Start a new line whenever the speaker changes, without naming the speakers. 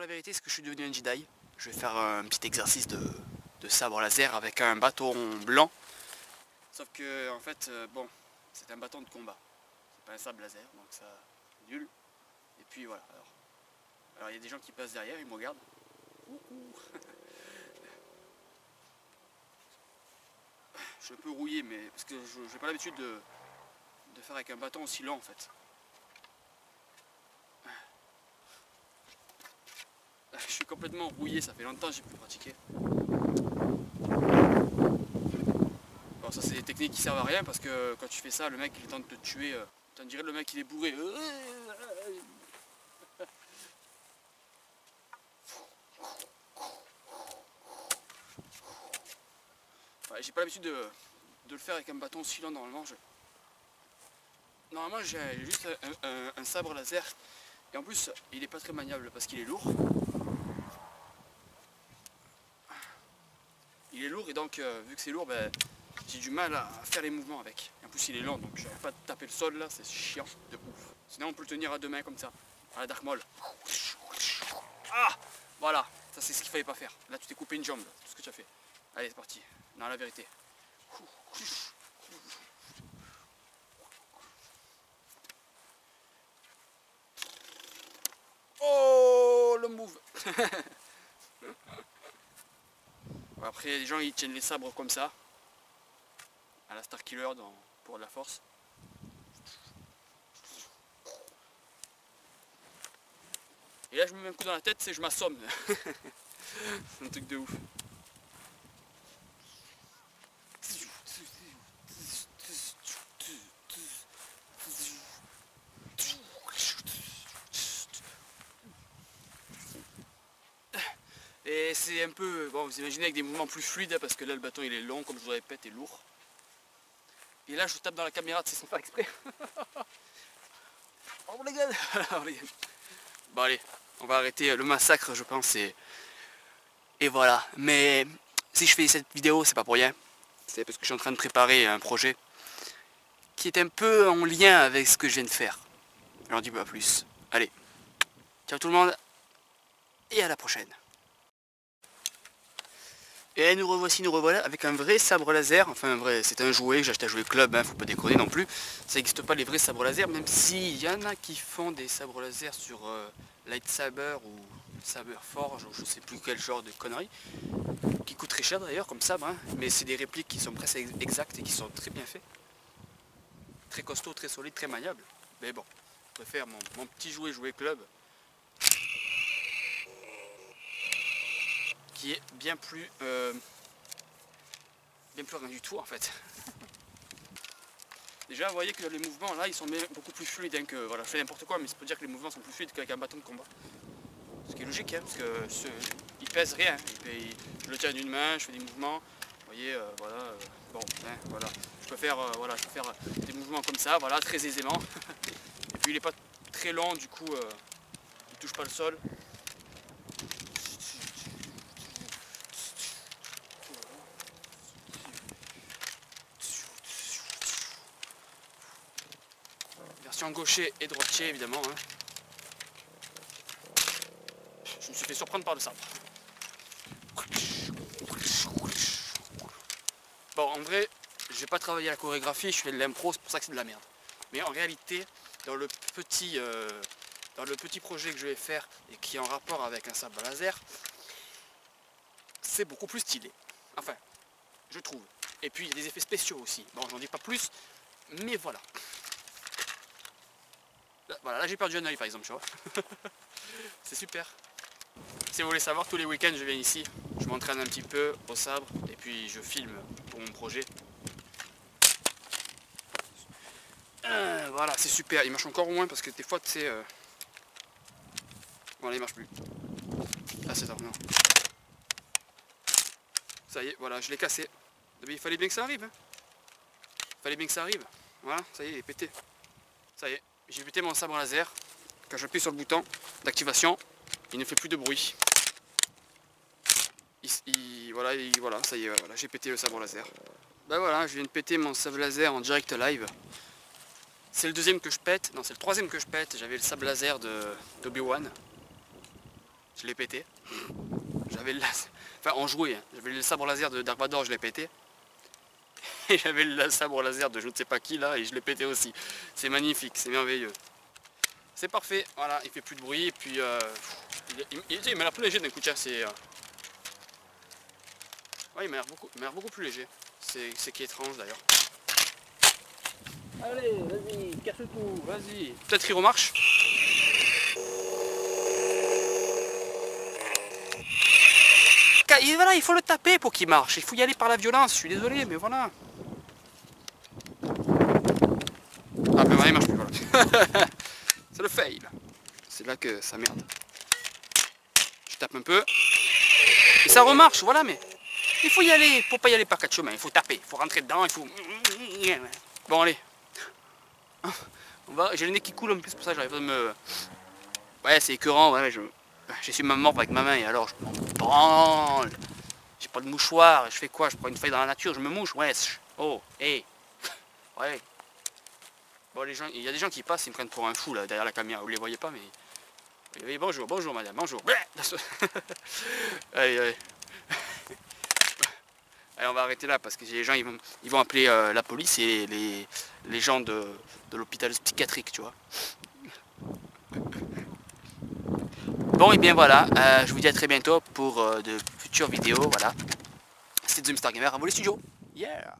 La vérité c'est que je suis devenu un Jedi? Je vais faire un petit exercice de, sabre laser avec un bâton blanc. Sauf que en fait euh, bon c'est un bâton de combat. C'est pas un sabre laser donc ça nul. Et puis voilà alors. Alors il y a des gens qui passent derrière, ils me regardent. Je suis un peu rouillé mais parce que je n'ai pas l'habitude de, de faire avec un bâton aussi lent en fait. Je suis complètement rouillé, ça fait longtemps que j'ai pu pratiquer. Bon ça c'est des techniques qui servent à rien parce que quand tu fais ça, le mec il est temps de te tuer. Euh, tu dirais le mec il est bourré. j'ai pas l'habitude de, le faire avec un bâton lent normalement. Normalement j'ai juste un, sabre laser et en plus il est pas très maniable parce qu'il est lourd. Il est lourd et donc euh, vu que c'est lourd ben, j'ai du mal à faire les mouvements avec. Et en plus il est lent donc je pas de taper le sol là, c'est chiant de ouf. Sinon on peut le tenir à deux mains comme ça, à la Dark Maul. Ah Voilà, ça c'est ce qu'il fallait pas faire. Là tu t'es coupé une jambe, tout ce que tu as fait. Allez c'est parti, dans la vérité. Après les gens ils tiennent les sabres comme ça. À la Star Killer pour la force. Et là je me mets un coup dans la tête, c'est je m'assomme. c'est un truc de ouf. Et c'est un peu, bon vous imaginez avec des mouvements plus fluides hein, parce que là le bâton il est long comme je vous répète et lourd. Et là je tape dans la caméra, c'est sans faire exprès. oh les gars Bon allez, on va arrêter le massacre je pense et, et voilà. Mais si je fais cette vidéo c'est pas pour rien. C'est parce que je suis en train de préparer un projet qui est un peu en lien avec ce que je viens de faire. J'en dis pas plus. Allez, ciao tout le monde et à la prochaine. Et nous revoici, nous revoilà avec un vrai sabre laser. Enfin, un vrai, c'est un jouet que j'ai acheté à jouer club, hein, faut pas déconner non plus. Ça n'existe pas les vrais sabres laser, même s'il y en a qui font des sabres laser sur euh, Lightsaber ou Saber Forge, ou je sais plus quel genre de conneries, qui coûtent très cher d'ailleurs comme sabre, hein. mais c'est des répliques qui sont presque exactes et qui sont très bien faits. Très costaud, très solide, très maniable. Mais bon, je préfère mon, mon petit jouet jouet club qui est bien plus euh, bien plus rien du tout en fait. Déjà vous voyez que les mouvements là ils sont beaucoup plus fluides hein, que voilà je fais n'importe quoi mais c'est pour dire que les mouvements sont plus fluides qu'avec un bâton de combat. Ce qui est logique hein, parce que ce, il pèse rien. je le tiens d'une main, je fais des mouvements. Vous voyez euh, voilà euh, bon hein, voilà. Je peux faire voilà je peux faire des mouvements comme ça voilà très aisément. Et puis il n'est pas très lent du coup il touche pas le sol. Gaucher et droitier évidemment. Hein. Je me suis fait surprendre par le sabre. Bon en vrai, j'ai pas travaillé la chorégraphie, je fais de l'impro, c'est pour ça que c'est de la merde. Mais en réalité, dans le petit euh, dans le petit projet que je vais faire et qui est en rapport avec un sabre laser, c'est beaucoup plus stylé. Enfin, je trouve. Et puis il y a des effets spéciaux aussi. Bon, j'en dis pas plus, mais voilà. Voilà, là j'ai perdu un oeil par exemple, tu vois. c'est super. Si vous voulez savoir, tous les week-ends je viens ici, je m'entraîne un petit peu au sabre et puis je filme pour mon projet. Euh, voilà, c'est super. Il marche encore au moins parce que des fois, tu sais... Euh... Voilà, il marche plus. Ah, c'est non. Ça y est, voilà, je l'ai cassé. Il fallait bien que ça arrive. Hein. Il fallait bien que ça arrive. Voilà, ça y est, il est pété. Ça y est. J'ai buté mon sabre laser. Quand j'appuie sur le bouton d'activation, il ne fait plus de bruit. voilà, ça y est, j'ai pété le sabre laser. Ben voilà, je viens de péter mon sabre laser en direct live. C'est le deuxième que je pète, non c'est le troisième que je pète, j'avais le sabre laser d'Obi-Wan. je l'ai pété. J'avais le laser, enfin on jouait, hein. j'avais le sabre laser de Dark Vador, je l'ai pété. Et j'avais le sabre laser de je ne sais pas qui là et je l'ai pété aussi. C'est magnifique, c'est merveilleux. C'est parfait, voilà, il fait plus de bruit et puis euh, il, il, m'a l'air plus léger d'un coup de c'est... Euh... Ouais, il m'a l'air beaucoup, beaucoup, plus léger. C'est qui est étrange d'ailleurs. Allez, vas-y, casse tout, vas-y. Peut-être qu'il remarche. Et voilà, il faut le taper pour qu'il marche. Il faut y aller par la violence. Je suis désolé, mais voilà. C'est le fail. C'est là que ça merde. Je tape un peu. Et ça remarche, voilà, mais il faut y aller. Faut pas y aller par quatre chemins. Il faut taper, il faut rentrer dedans, il faut... Bon, allez. J'ai le nez qui coule en plus, pour ça j'arrive à me... Ouais, c'est écœurant, ouais, je... J'ai su ma mort avec ma main et alors je m'en branle. J'ai pas de mouchoir, je fais quoi? Je prends une feuille dans la nature, je me mouche, ouais. Oh, hé. Ouais. Les gens, il y a des gens qui passent, ils me prennent pour un fou derrière la caméra, vous les voyez pas, mais... Oui, bonjour, bonjour madame, bonjour. allez, allez. Allez, on va arrêter là parce que les gens ils vont, ils vont appeler euh, la police et les, gens de, l'hôpital psychiatrique, tu vois. Bon et bien voilà, euh, je vous dis à très bientôt pour euh, de futures vidéos, voilà. C'était The Star Gamer à vous les studios. Yeah